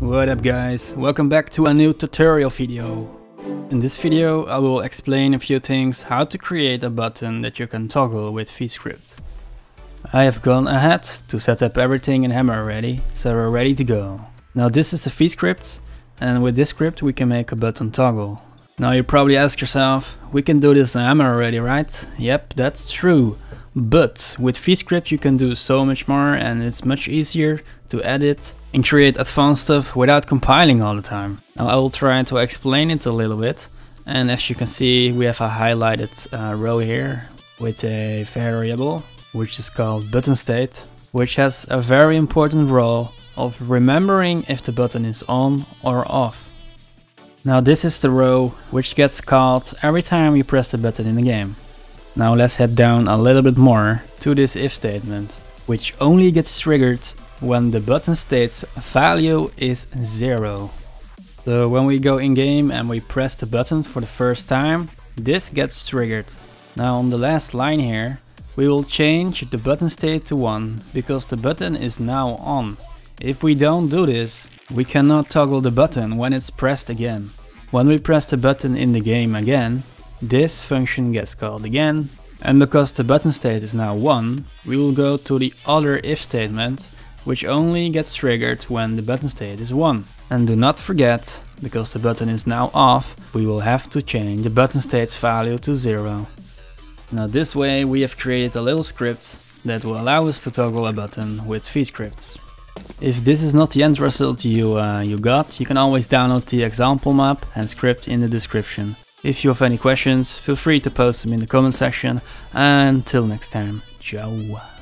What up guys, welcome back to a new tutorial video. In this video I will explain a few things how to create a button that you can toggle with VScript. I have gone ahead to set up everything in Hammer already, so we're ready to go. Now this is the VScript and with this script we can make a button toggle. Now you probably ask yourself, we can do this in Hammer already, right? Yep, that's true. But with VScript you can do so much more and it's much easier to edit and create advanced stuff without compiling all the time. Now I will try to explain it a little bit and as you can see we have a highlighted uh, row here with a variable which is called button state which has a very important role of remembering if the button is on or off. Now this is the row which gets called every time you press the button in the game. Now let's head down a little bit more to this if statement which only gets triggered when the button state's value is zero. So when we go in game and we press the button for the first time, this gets triggered. Now on the last line here, we will change the button state to 1 because the button is now on. If we don't do this, we cannot toggle the button when it's pressed again. When we press the button in the game again, this function gets called again and because the button state is now 1, we will go to the other if statement which only gets triggered when the button state is 1. And do not forget, because the button is now off, we will have to change the button state's value to 0. Now this way we have created a little script that will allow us to toggle a button with VScripts. If this is not the end result you, uh, you got, you can always download the example map and script in the description. If you have any questions, feel free to post them in the comment section. Until next time, ciao.